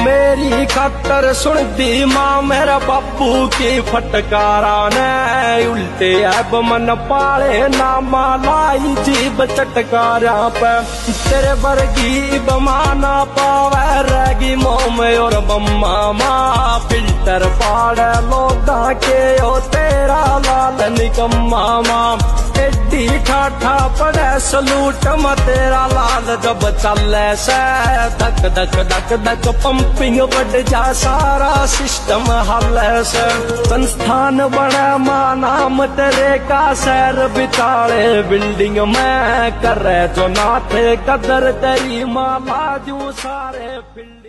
मेरी खतर सुनती माँ, मेरा बापू की फटकारा ने। उल्टे अब मन पाले ना मालाई जीब चटकारा पे। तेरे वर्गी बमाना पावे रहेगी मोम और बम्मा माँ। फ़िल्टर पाड़े लोगा के, ओ तेरा लाल निकम्मा माँ। ठाठा पड़े सलूट म तेरा लाल जब चले धक धक धक धक पंपिंग बढ़ जा सारा सिस्टम हल संस्थान बड़ा माँ नाम तेरे का सैर बिताड़े बिल्डिंग में करे जो नाथे, कदर तेरी माँ बाजू सारे। फ़ील्ड